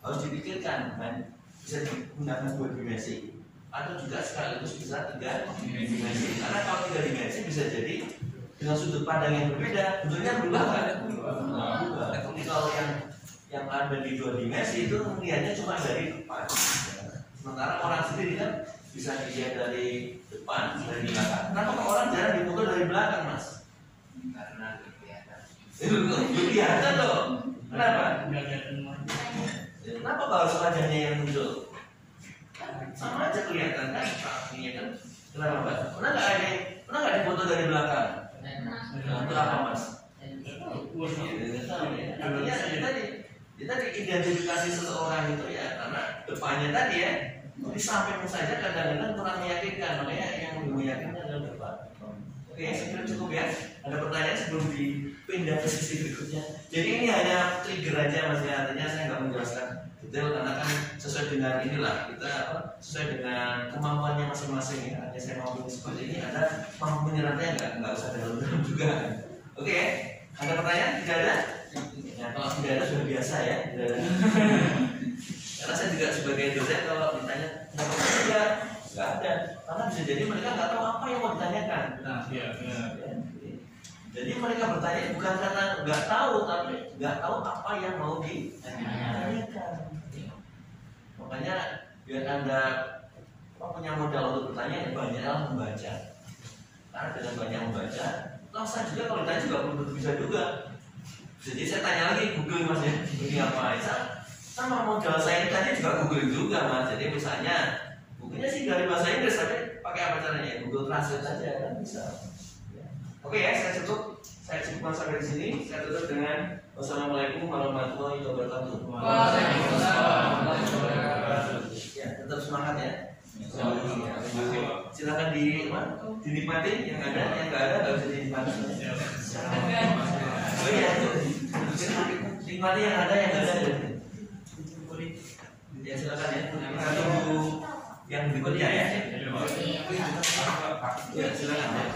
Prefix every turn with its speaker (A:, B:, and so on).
A: harus dipikirkan kan bisa digunakan dua dimensi. Atau juga sekaligus bisa tiga dimensi. Karena kalau tiga dimensi bisa jadi dengan sudut pandang yang berbeda bentuknya berubah kan berubah. Tapi kalau yang yang ada di dua dimensi itu melihatnya cuma dari depan. Sementara orang sendiri kan bisa dilihat dari depan dari belakang. Kenapa orang jarang dipukul dari belakang mas?
B: Karena kelihatan
A: kelihatan loh kenapa? Kenapa harus wajahnya yang muncul? Sama aja kelihatan kan, kakinya kan. Kenapa Pak? Pernah nggak ada pernah nggak difoto dari belakang? Untuk apa Mas? Artinya ya tadi kita diidentifikasi seseorang itu ya karena depannya tadi ya di samping saja kadang-kadang kurang meyakinkan makanya yang meyakinkan adalah depan. Oke, saya kira cukup ya. Ada pertanyaan sebelum dipindah ke sisi berikutnya. Jadi ini hanya trigger aja mas ya, artinya saya nggak menjelaskan dengan inilah kita apa, sesuai dengan kemampuannya masing-masing ya. Hanya saya mau seperti ini ada mampu menyerapnya nggak nggak usah dalam-dalam juga. Oke, ada pertanyaan? Tidak ada? Ya, kalau tidak ada sudah biasa ya. Tidak ada. Karena saya juga sebagai dosen kalau ditanya mau pertanyaan enggak, nggak ada. Karena bisa jadi mereka nggak tahu apa yang mau ditanyakan.
C: Iya, iya.
A: Ya, Jadi mereka bertanya bukan karena nggak tahu, tapi nggak tahu apa yang mau ditanyakan. Makanya biar anda apa, punya modal untuk bertanya, ya banyaklah membaca. Karena dengan banyak membaca, langsung juga kalau ditanya juga belum bisa juga. Jadi saya tanya lagi Google mas ya, ini apa? Ya, sama modal saya tadi juga Google juga mas. Jadi misalnya Google-nya sih dari bahasa Inggris, tapi pakai apa caranya? Google Translate saja kan bisa. Ya. Oke ya, saya cukup. Saya cukupkan sampai di sini. Saya tutup dengan wassalamualaikum warahmatullahi wabarakatuh. Ya, tetap semangat ya. Silakan di? Dinikmati yang ada, yang nggak ada nggak bisa dinikmati. Oh iya, nikmati yang ada, yang nggak ada. Ya silakan ya. Kita tunggu yang berikutnya ya. Ya silakan ya.